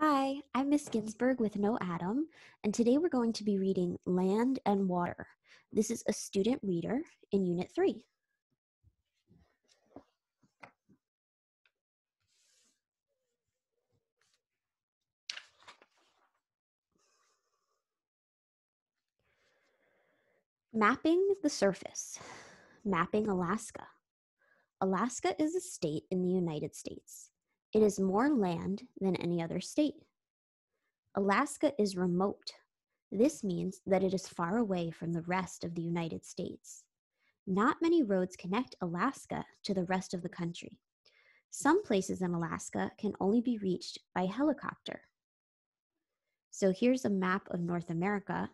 Hi, I'm Miss Ginsburg with KnowAtom, and today we're going to be reading Land and Water. This is a student reader in Unit 3. Mapping the surface. Mapping Alaska. Alaska is a state in the United States. It is more land than any other state. Alaska is remote. This means that it is far away from the rest of the United States. Not many roads connect Alaska to the rest of the country. Some places in Alaska can only be reached by helicopter. So here's a map of North America,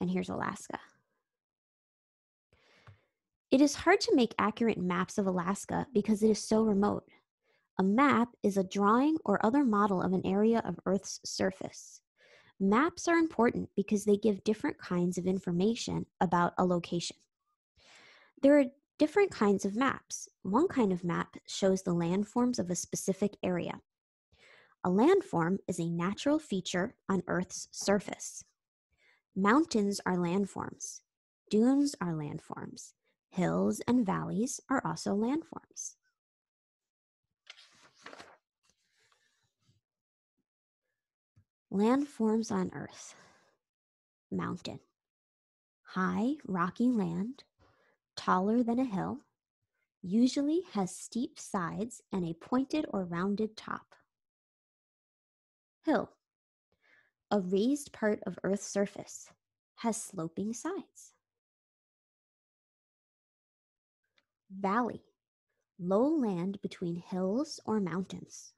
and here's Alaska. It is hard to make accurate maps of Alaska because it is so remote. A map is a drawing or other model of an area of Earth's surface. Maps are important because they give different kinds of information about a location. There are different kinds of maps. One kind of map shows the landforms of a specific area. A landform is a natural feature on Earth's surface. Mountains are landforms. Dunes are landforms. Hills and valleys are also landforms. Landforms on Earth Mountain. High, rocky land, taller than a hill, usually has steep sides and a pointed or rounded top. Hill. A raised part of Earth's surface, has sloping sides. Valley, low land between hills or mountains.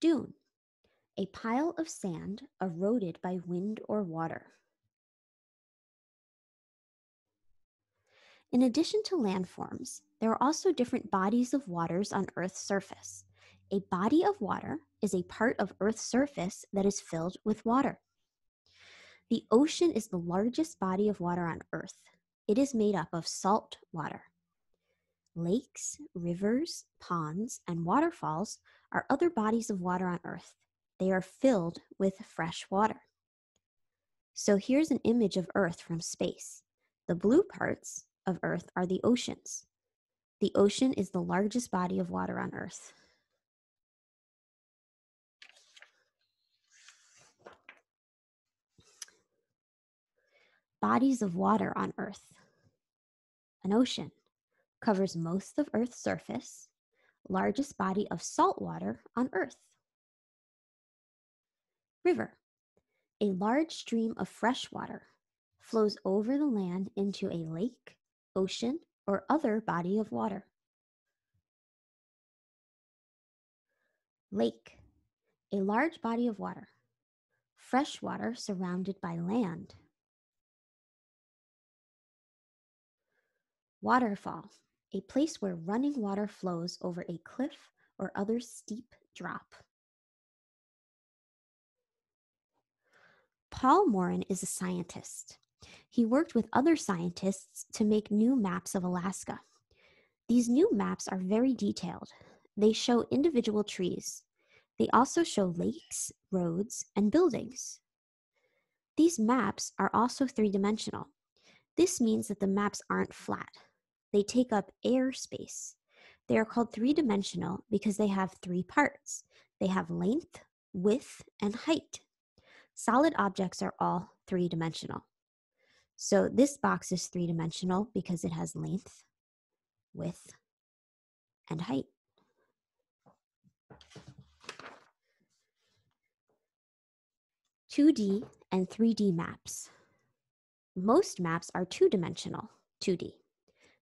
Dune, a pile of sand eroded by wind or water. In addition to landforms, there are also different bodies of waters on Earth's surface. A body of water is a part of Earth's surface that is filled with water. The ocean is the largest body of water on Earth. It is made up of salt water. Lakes, rivers, ponds, and waterfalls are other bodies of water on Earth. They are filled with fresh water. So here's an image of Earth from space. The blue parts of Earth are the oceans. The ocean is the largest body of water on Earth. Bodies of water on Earth. An ocean covers most of Earth's surface, largest body of salt water on Earth. River, a large stream of fresh water, flows over the land into a lake, ocean, or other body of water. Lake, a large body of water, fresh water surrounded by land. Waterfall, a place where running water flows over a cliff or other steep drop. Paul Morin is a scientist. He worked with other scientists to make new maps of Alaska. These new maps are very detailed. They show individual trees. They also show lakes, roads, and buildings. These maps are also three dimensional. This means that the maps aren't flat. They take up air space. They are called three dimensional because they have three parts. They have length, width, and height. Solid objects are all three dimensional. So this box is three dimensional because it has length, width, and height. Two D and 3D maps. Most maps are two dimensional, 2D.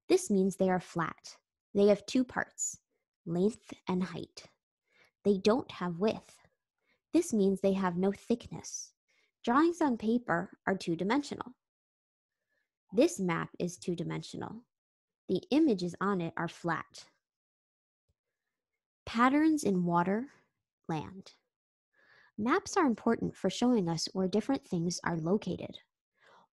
This means they are flat. They have two parts, length and height. They don't have width. This means they have no thickness. Drawings on paper are two-dimensional. This map is two-dimensional. The images on it are flat. Patterns in water, land. Maps are important for showing us where different things are located.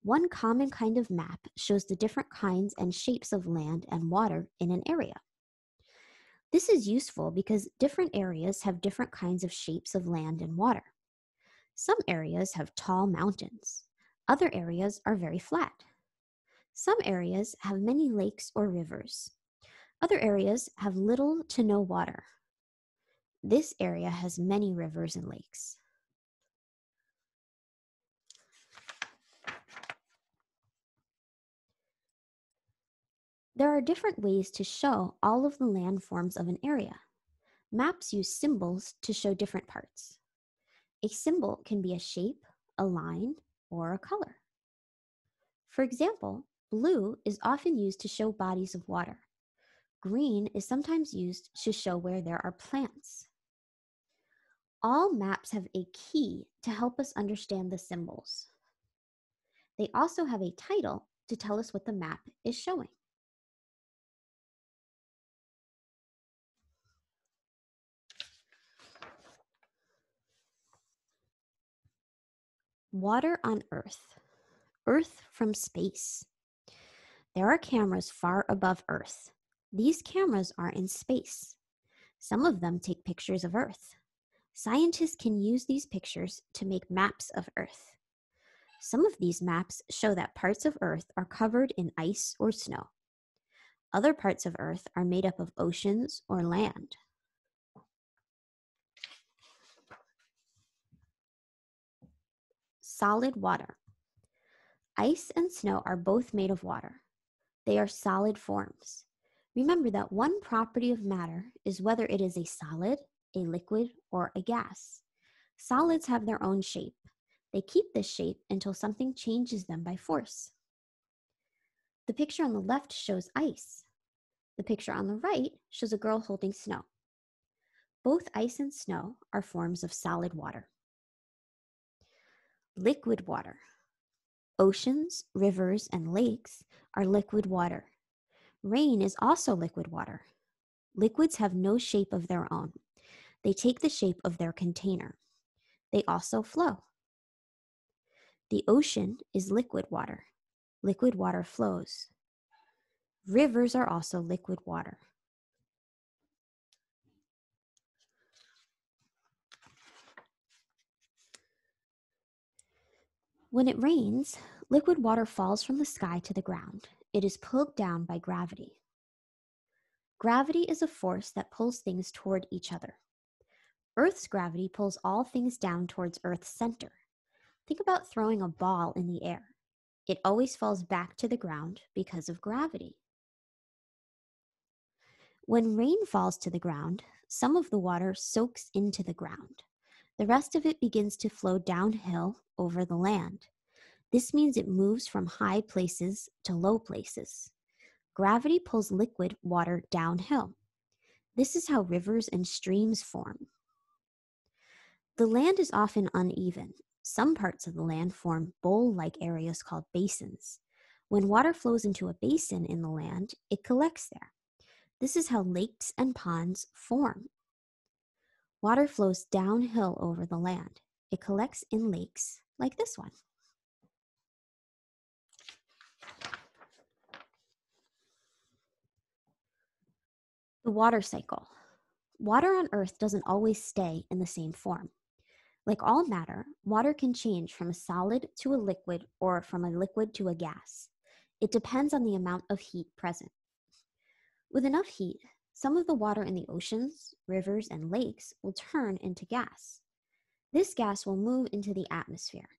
One common kind of map shows the different kinds and shapes of land and water in an area. This is useful because different areas have different kinds of shapes of land and water. Some areas have tall mountains. Other areas are very flat. Some areas have many lakes or rivers. Other areas have little to no water. This area has many rivers and lakes. There are different ways to show all of the landforms of an area. Maps use symbols to show different parts. A symbol can be a shape, a line, or a color. For example, blue is often used to show bodies of water. Green is sometimes used to show where there are plants. All maps have a key to help us understand the symbols. They also have a title to tell us what the map is showing. Water on Earth. Earth from space. There are cameras far above Earth. These cameras are in space. Some of them take pictures of Earth. Scientists can use these pictures to make maps of Earth. Some of these maps show that parts of Earth are covered in ice or snow. Other parts of Earth are made up of oceans or land. Solid water. Ice and snow are both made of water. They are solid forms. Remember that one property of matter is whether it is a solid, a liquid, or a gas. Solids have their own shape. They keep this shape until something changes them by force. The picture on the left shows ice. The picture on the right shows a girl holding snow. Both ice and snow are forms of solid water. Liquid water. Oceans, rivers, and lakes are liquid water. Rain is also liquid water. Liquids have no shape of their own. They take the shape of their container. They also flow. The ocean is liquid water. Liquid water flows. Rivers are also liquid water. When it rains, liquid water falls from the sky to the ground. It is pulled down by gravity. Gravity is a force that pulls things toward each other. Earth's gravity pulls all things down towards Earth's center. Think about throwing a ball in the air. It always falls back to the ground because of gravity. When rain falls to the ground, some of the water soaks into the ground. The rest of it begins to flow downhill over the land. This means it moves from high places to low places. Gravity pulls liquid water downhill. This is how rivers and streams form. The land is often uneven. Some parts of the land form bowl like areas called basins. When water flows into a basin in the land, it collects there. This is how lakes and ponds form. Water flows downhill over the land. It collects in lakes like this one. The water cycle. Water on Earth doesn't always stay in the same form. Like all matter, water can change from a solid to a liquid or from a liquid to a gas. It depends on the amount of heat present. With enough heat, some of the water in the oceans, rivers, and lakes will turn into gas. This gas will move into the atmosphere.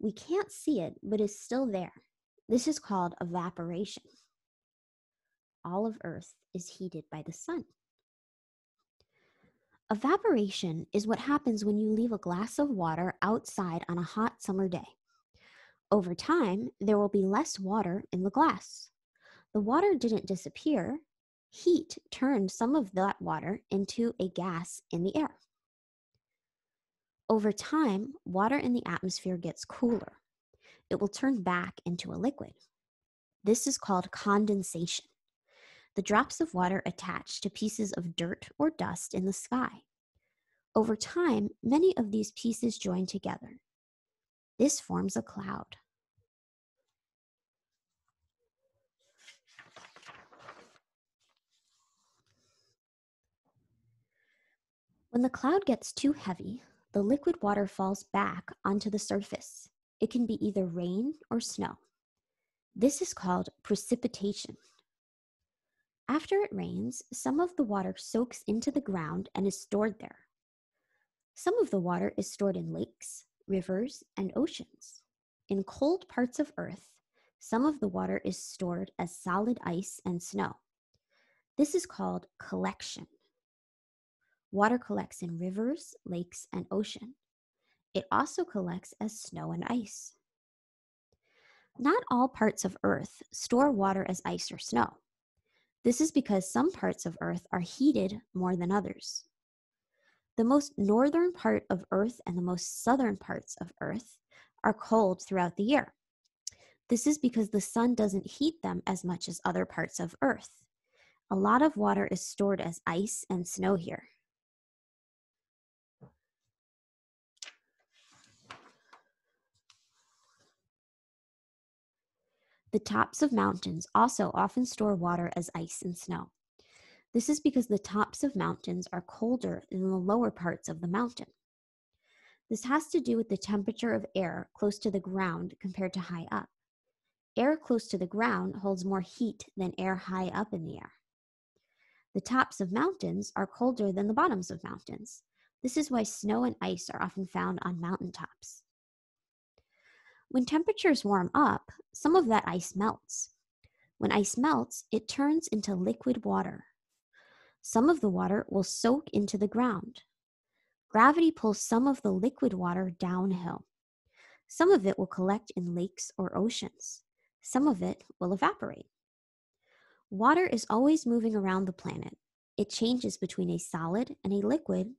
We can't see it, but it's still there. This is called evaporation. All of Earth is heated by the sun. Evaporation is what happens when you leave a glass of water outside on a hot summer day. Over time, there will be less water in the glass. The water didn't disappear, heat turned some of that water into a gas in the air. Over time, water in the atmosphere gets cooler. It will turn back into a liquid. This is called condensation. The drops of water attach to pieces of dirt or dust in the sky. Over time, many of these pieces join together. This forms a cloud. When the cloud gets too heavy, the liquid water falls back onto the surface. It can be either rain or snow. This is called precipitation. After it rains, some of the water soaks into the ground and is stored there. Some of the water is stored in lakes, rivers, and oceans. In cold parts of Earth, some of the water is stored as solid ice and snow. This is called collection. Water collects in rivers, lakes, and ocean. It also collects as snow and ice. Not all parts of Earth store water as ice or snow. This is because some parts of Earth are heated more than others. The most northern part of Earth and the most southern parts of Earth are cold throughout the year. This is because the sun doesn't heat them as much as other parts of Earth. A lot of water is stored as ice and snow here. The tops of mountains also often store water as ice and snow. This is because the tops of mountains are colder than the lower parts of the mountain. This has to do with the temperature of air close to the ground compared to high up. Air close to the ground holds more heat than air high up in the air. The tops of mountains are colder than the bottoms of mountains. This is why snow and ice are often found on mountain tops. When temperatures warm up, some of that ice melts. When ice melts, it turns into liquid water. Some of the water will soak into the ground. Gravity pulls some of the liquid water downhill. Some of it will collect in lakes or oceans. Some of it will evaporate. Water is always moving around the planet. It changes between a solid and a liquid,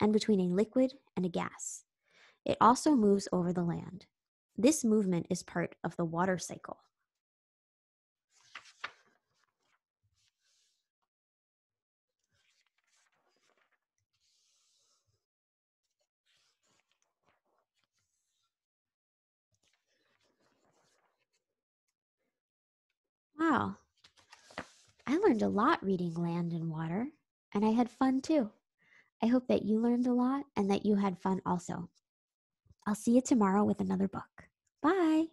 and between a liquid and a gas. It also moves over the land. This movement is part of the water cycle. Wow. I learned a lot reading Land and Water, and I had fun too. I hope that you learned a lot and that you had fun also. I'll see you tomorrow with another book. Bye.